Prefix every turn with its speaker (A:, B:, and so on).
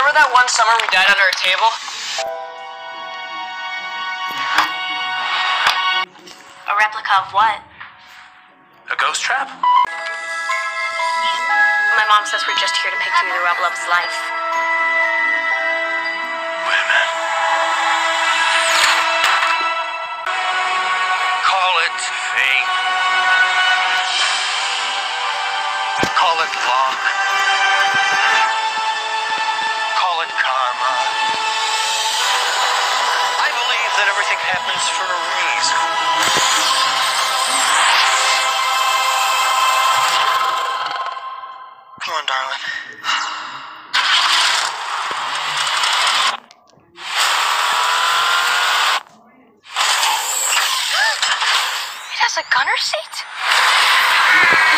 A: remember that one summer we died under a table?
B: A replica of what?
C: A ghost trap?
B: My mom says we're just here to pick through the rubble of his life.
C: Wait a minute. Call it fate. Call it luck. That everything happens for a reason. Come on, darling.
B: It has a gunner seat?